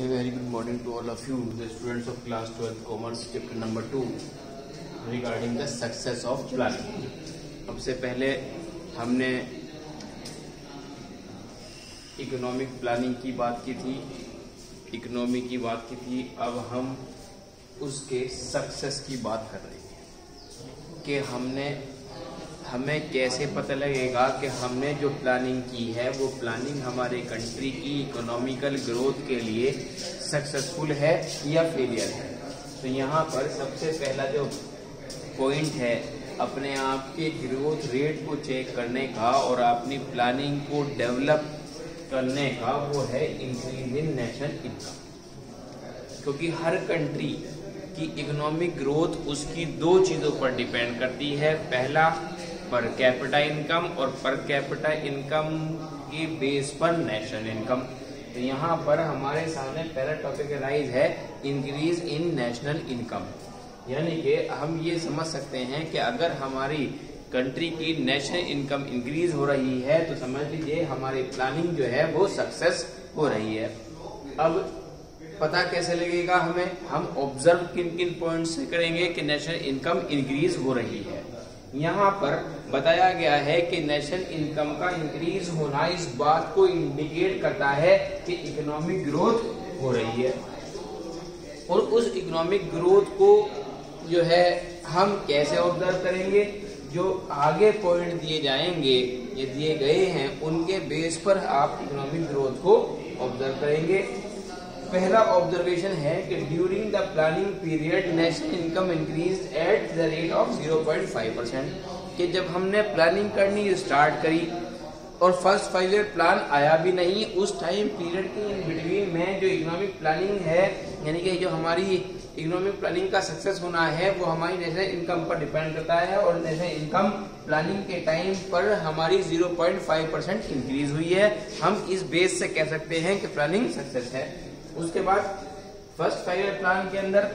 A very good morning to all of you, the students of class 12 commerce chapter number 2 regarding the success of planning. सबसे पहले हमने economic planning की बात की थी economy की बात की थी अब हम उसके सक्सेस की बात कर रहे हैं कि हमने हमें कैसे पता लगेगा कि हमने जो प्लानिंग की है, वो प्लानिंग हमारे कंट्री की इकोनॉमिकल ग्रोथ के लिए सक्सेसफुल है या फेलियर है? तो यहाँ पर सबसे पहला जो पॉइंट है, अपने आप के ग्रोथ रेट को चेक करने का और अपनी प्लानिंग को डेवलप करने का, वो है इंक्रीज इन नेशनल इनकम क्योंकि हर कंट्री की इकोनॉमिक ग्रोथ उसकी दो चीज़ों पर डिपेंड करती है। पहला पर कैपिटा इनकम और पर कैपिटा इनकम के बेस पर नेशनल इनकम तो यहाँ पर हमारे सामने पहला टॉपिक राइज है इंक्रीज इन नेशनल इनकम यानी कि हम ये समझ सकते हैं कि अगर हमारी कंट्री की नेशनल इनकम इंक्रीज हो रही है तो समझ लीजिए हमारी प्लानिंग जो है वो सक्सेस हो रही है। अब पता कैसे लगेगा हमें? हम ऑब्ज़र्व किन किन पॉइंट से करेंगे कि नेशनल इनकम इंक्रीज हो रही है। यहाँ पर बताया गया है कि नेशनल इनकम का इंक्रीज होना इस बात को इंडिकेट करता है कि इकोनॉमिक ग्रोथ हो रही है। और उस इकोनॉमिक ग्रोथ को जो है, हम कैसे ऑब्ज़र्व करेंगे? जो आगे पॉइंट दिए जाएँगे, ये दिए गए हैं, उनके बेस पर आप इकोनॉमिक ग्रोथ को ऑब्ज़र्व करेंगे। पहला ऑब्जर्वेशन है कि during the planning period national income increase at the rate of 0.5 percent कि जब हमने प्लानिंग करनी स्टार्ट करी और फ़र्स्ट फाइव ईयर प्लान आया भी नहीं, उस टाइम पीरियड के इन बिटवीन में जो इकोनॉमिक प्लानिंग है, यानी कि जो हमारी इकोनॉमिक प्लानिंग का सक्सेस होना है, वो हमारी नेशनल इनकम पर डिपेंड करता है और नेशनल इनकम प्लानिंग के टाइम पर हमारी 0.5 परसेंट इंक्रीज हुई है। हम इस बेस से कह सकते हैं कि प्लानिंग सक्सेस है। उसके बाद फ़र्स्ट फाइव ईयर प्लान के अंदर,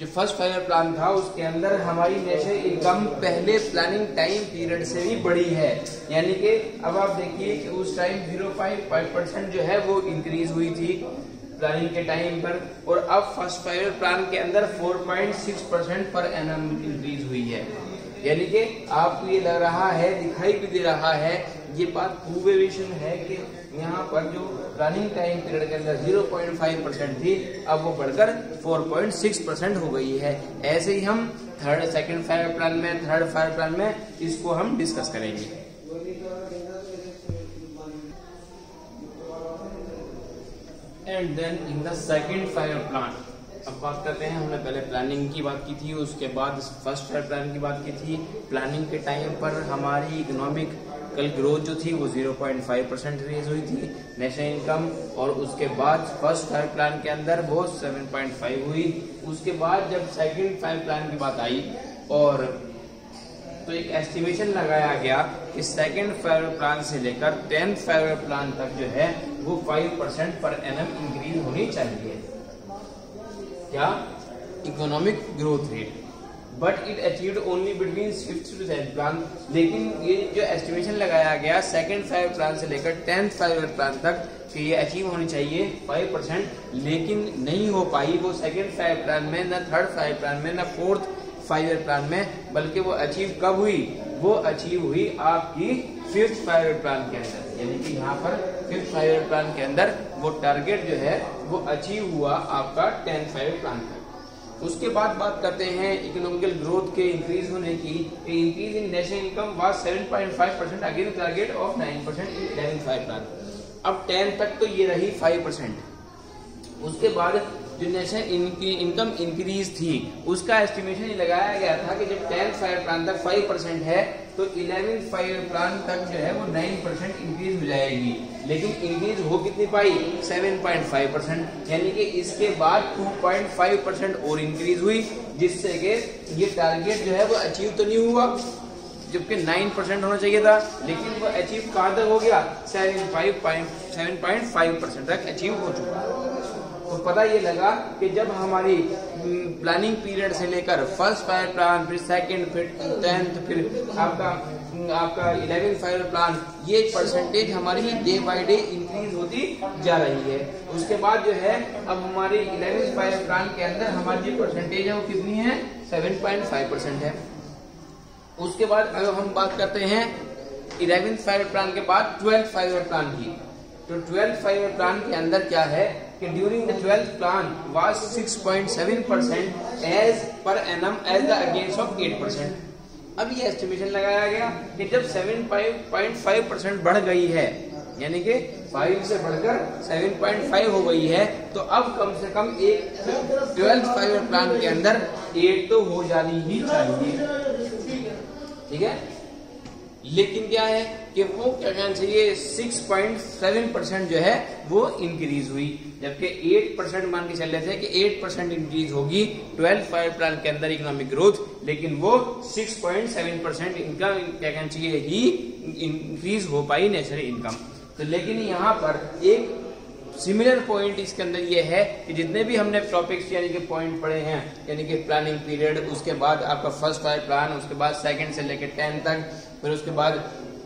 जो फ़र्स्ट फाइव ईयर प्लान था, उसके अंदर हमारी नेशनल इनकम पहले प्लानिंग टाइम पीरियड से भी बड़ी है। यानी कि अब आप देखिए कि उस टाइम 0.5 परसेंट जो है वो इंक्रीज हुई थी प्लानिंग के टाइम पर। और अब फ़र्स्ट फाइव ईयर प्लान के अंदर 4.6 परसेंट पर एनम इंक्रीज हुई है। यानी कि आपको ये लग रहा है, दिखाई भी दे रहा है, ये बात प्रूवेशन है कि यहाँ पर जो रनिंग टाइम पीरियड के अंदर 0.5 परसेंट थी, अब वो बढ़कर 4.6 परसेंट हो गई है। ऐसे ही हम third second five year plan में थर्ड फायर प्लान में इसको हम डिस्कस करेंगे। And then in the second five year plan अब बात करते हैं, हमने पहले प्लानिंग की बात की थी, उसके बाद फ़र्स्ट फायर प्लान की बात की थी। प्लानिंग के टाइम पर हमारी इकोनॉमिक कल ग्रोथ जो थी वो 0.5 परसेंट रेज हुई थी नेशनल इनकम और उसके बाद फ़र्स्ट फाइव प्लान के अंदर वो 7.5 हुई। उसके बाद जब सेकंड फाइव प्लान की बात आई, और तो एक एस्टिमेशन लगाया गया कि सेकंड फाइव प्लान से लेकर टेंथ फाइव प्लान तक जो है, वो 5 परसेंट पर एनम इंक्रीज होनी चाहिए। क्या? Economic growth rate but it achieved only between fifth to tenth plan लेकिन ये जो एस्टिमेशन लगाया गया सेकेंड फाइव प्लान से लेकर टेंथ फाइव प्लान तक, कि ये अचीव होनी चाहिए फाइव परसेंट लेकिन नहीं हो पाई वो सेकेंड फाइव प्लान में, न थर्ड फाइव प्लान में, न फोर्थ फाइव ईयर प्लान में, बल्कि वो अचीव कब हुई? वो अचीव हुई आपकी फिफ्थ फाइव ईयर प्लान के अंदर। यानी कि यहाँ पर फिफ्थ फाइव ईयर प्लान के अंदर वो टारगेट जो है, वो अचीव हुआ आपका टेंथ फाइव प्लान का। उसके बाद बात करते हैं इकोनॉमिकल ग्रोथ के इंक्रीज होने की। Increase in national income was 7.5 percent again target of 9 percent in ten five plan अब टेन तक तो ये रही 5 परसेंट उसके बाद जो नेशनल इनकी इनकम इंक्रीज थी, उसका एस्टिमेशन लगाया गया था कि जब टेंथ फायर प्लान तक फाइव परसेंट है तो इलेवेंथ फाइव प्लान तक जो है वो नाइन परसेंट इंक्रीज हो जाएगी। लेकिन इंक्रीज हो कितनी पाई? 7.5 परसेंट यानी कि इसके बाद 2.5 परसेंट और इंक्रीज हुई, जिससे कि ये टारगेट जो है वो अचीव तो नहीं हुआ, जबकि नाइन परसेंट होना चाहिए था। लेकिन वो अचीव कहाँ तक हो गया? 7.5 परसेंट तक अचीव हो चुका। तो पता ये लगा कि जब हमारी प्लानिंग पीरियड से लेकर फ़र्स्ट फायर प्लान फिर सेकंड फिर टेंथ फिर आपका आपका इलेवन फाइव प्लान ये परसेंटेज हमारी डे बाय डे इंक्रीज होती जा रही है। उसके बाद जो है, अब हमारी इलेवन फाइव प्लान के अंदर हमारी जो परसेंटेज है वो कितनी है? सेवन पॉइंट फाइव परसेंट है। उसके बाद अगर हम बात करते हैं इलेवेंथ फाइव प्लान के बाद ट्वेल्थ फाइव प्लान की तो ट्वेल्थ फाइव प्लान के अंदर क्या है? कि during the twelfth plan was 6.7 percent as per annum as the against of 8 percent अब ये एस्टिमेशन लगाया गया कि जब 7.5 परसेंट बढ़ गई है, यानी कि 5 से बढ़कर 7.5 हो गई है तो अब कम से कम एक ट्वेल्थ फाइव प्लान के अंदर 8 तो हो जानी ही चाहिए। ठीक है? लेकिन क्या है कि वो क्या कहना चाहिए 6.7 परसेंट जो है, वो इंक्रीज हुई। जबकि एट परसेंट मान के चल रहे थे कि 8 परसेंट इंक्रीज होगी 12 फाइव प्लान के अंदर इकोनॉमिक ग्रोथ लेकिन वो 6.7 परसेंट इनकम क्या कहना चाहिए ही इंक्रीज हो पाई नेचुरल इनकम तो लेकिन यहाँ पर एक सिमिलर पॉइंट इसके अंदर ये है कि जितने भी हमने टॉपिक्स यानी कि पॉइंट पढ़े हैं, यानी कि प्लानिंग पीरियड उसके बाद आपका फ़र्स्ट फाइव प्लान उसके बाद सेकंड से लेकर टेंथ तक, फिर उसके बाद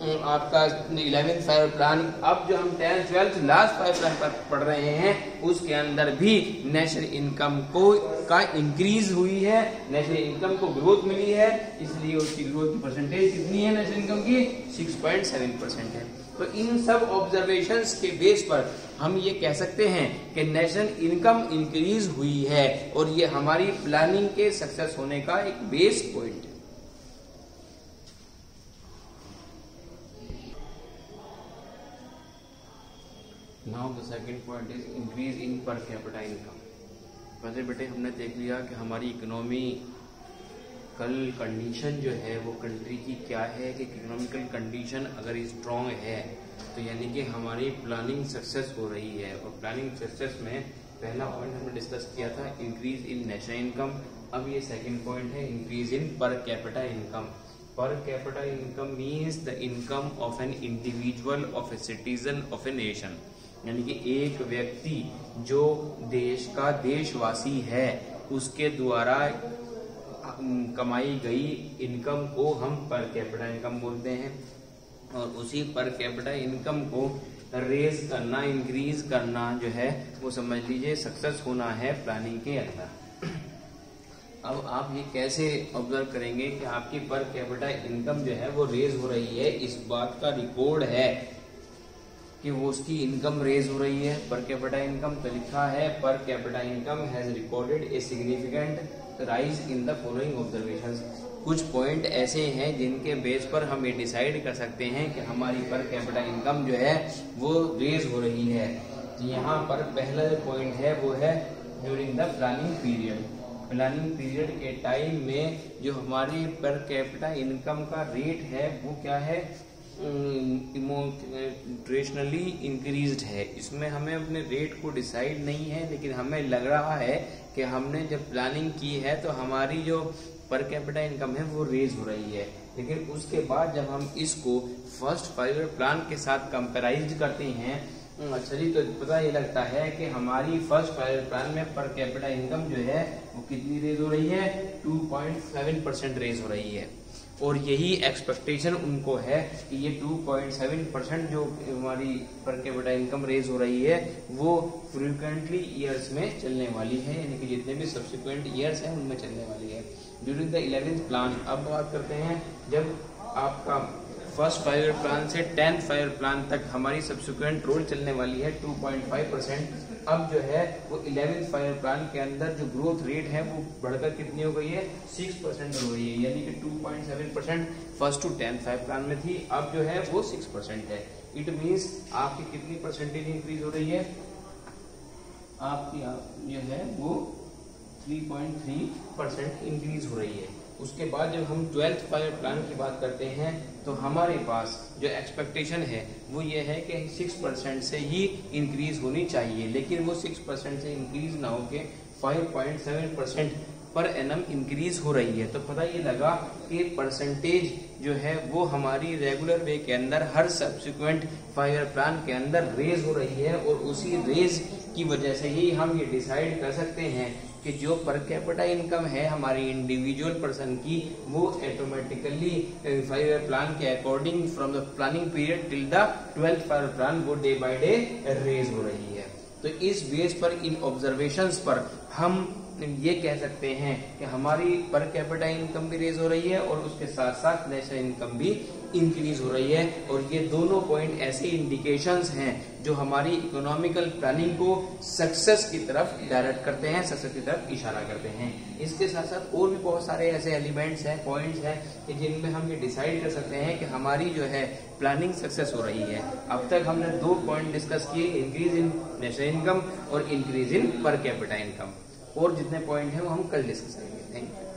आपका इलेवेंथ फाइव प्लान अब जो हम tenth twelfth last five plan पर पढ़ रहे हैं, उसके अंदर भी नेशनल इनकम को, का इंक्रीज हुई है नेशनल इनकम को ग्रोथ मिली है, इसलिए उसकी ग्रोथ परसेंटेज कितनी है नेशनल इनकम की? 6.7 परसेंट है। तो इन सब ऑब्जर्वेशन के बेस पर हम ये कह सकते हैं कि नेशनल इनकम इंक्रीज हुई है और ये हमारी प्लानिंग के सक्सेस होने का एक बेस पॉइंट है। Now the second point is increase in per capita income वैसे बेटे हमने देख लिया कि हमारी इकोनॉमी कल कंडीशन जो है, वो कंट्री की क्या है कि इकोनॉमिकल कंडीशन अगर स्ट्रांग है तो यानी कि हमारी प्लानिंग सक्सेस हो रही है। और प्लानिंग सक्सेस में पहला पॉइंट हमने डिस्कस किया था इंक्रीज इन नेशनल इनकम अब ये सेकंड पॉइंट है increase in per capita income per capita income means the income of an individual of a citizen of a nation यानी कि एक व्यक्ति जो देश का देशवासी है, उसके द्वारा कमाई गई, इनकम को हम पर कैपिटा इनकम बोलते हैं। और उसी पर कैपिटा इनकम को रेज करना इंक्रीज करना जो है, वो समझ लीजिए सक्सेस होना है प्लानिंग के अंदर। अब आप ये कैसे ऑब्ज़र्व करेंगे कि आपकी पर कैपिटा इनकम जो है, वो रेज हो रही है? इस बात का रिकॉर्ड है कि वो उसकी इनकम रेज हो रही है। पर कैपिटा इनकम तो लिखा है, per capita income has recorded a significant rise in the following observation कुछ पॉइंट ऐसे हैं जिनके बेस पर हम ये डिसाइड कर सकते हैं कि हमारी पर कैपिटल इनकम जो है, वो रेज हो रही है। यहाँ पर पहला जो पॉइंट है, वो है during the planning period planning period के टाइम में जो हमारी पर कैपिटा इनकम का रेट है, वो क्या है? इमोशनली इंक्रीज है। इसमें हमें अपने रेट को डिसाइड नहीं है, लेकिन हमें लग रहा है कि हमने जब प्लानिंग की है तो हमारी जो पर कैपिटल इनकम है, वो रेज हो रही है। लेकिन उसके बाद जब हम इसको फ़र्स्ट फाइव ईयर प्लान के साथ कंपेराइज करते हैं अच्छा जी तो पता ये लगता है कि हमारी फ़र्स्ट फाइव प्लान में पर कैपिटल इनकम जो है, वो कितनी रेज हो रही है? 2.7 परसेंट रेज हो रही है। और यही एक्सपेक्टेशन उनको है कि ये 2.7 परसेंट जो हमारी पर कैपिटा इनकम रेज हो रही है, वो फ्रिक्वेंटली ईयर्स में चलने वाली है, यानी कि जितने भी सब्सिक्वेंट ईयर्स हैं, उनमें चलने वाली है। ड्यूरिंग द इलेवेंथ प्लान अब बात करते हैं, जब आपका फ़र्स्ट फाइव प्लान से टेंथ फाइव प्लान तक हमारी सब्सिक्वेंट रोल चलने वाली है 2.5 परसेंट अब जो है, वो इलेवेंथ फाइव प्लान के अंदर जो ग्रोथ रेट है, वो बढ़कर कितनी हो गई है? सिक्स परसेंट हो गई है। यानी कि 2.7 percent first to tenth five plan में थी। अब जो है, वो सिक्स परसेंट है। इट मीन्स आपकी कितनी परसेंटेज इंक्रीज हो रही है? आपकी, आप, जो है, वो 3.3 परसेंट इंक्रीज हो रही है। उसके बाद जब हम ट्वेल्थ फाइव प्लान की बात करते हैं तो हमारे पास जो एक्सपेक्टेशन है, वो ये है कि सिक्स परसेंट से ही इंक्रीज होनी चाहिए। लेकिन वो सिक्स परसेंट से इंक्रीज ना होके five point seven percent per annum increase हो रही है। तो पता ये लगा कि परसेंटेज जो है, वो हमारी रेगुलर वे के अंदर, हर सब्सिक्वेंट फाइव प्लान के अंदर रेज हो रही है और उसी रेज की वजह से ही हम ये डिसाइड कर सकते हैं कि जो पर कैपिटा इनकम है हमारी इंडिविजुअल पर्सन की, वो ऑटोमेटिकली फाइव ईयर प्लान के according from the planning period till the twelfth five plan वो डे बाय डे रेज हो रही है। तो इस बेस पर, इन ऑब्जर्वेशंस पर हम ये कह सकते हैं कि हमारी पर कैपिटा इनकम भी रेज हो रही है और उसके साथ साथ नेशनल इनकम भी इंक्रीज हो रही है और ये दोनों पॉइंट ऐसे इंडिकेशंस हैं जो हमारी इकोनॉमिकल प्लानिंग को सक्सेस की तरफ़ डायरेक्ट करते हैं सक्सेस की तरफ़ इशारा करते हैं। इसके साथ साथ और भी बहुत सारे ऐसे एलिमेंट्स हैं पॉइंट्स हैं कि जिनमें हम ये डिसाइड कर सकते हैं कि हमारी जो है प्लानिंग सक्सेस हो रही है। अब तक हमने दो पॉइंट डिस्कस किए इंक्रीज इन नेशनल इनकम और increase in per capita income और जितने पॉइंट हैं वो हम कल डिस्कस करेंगे। Thank you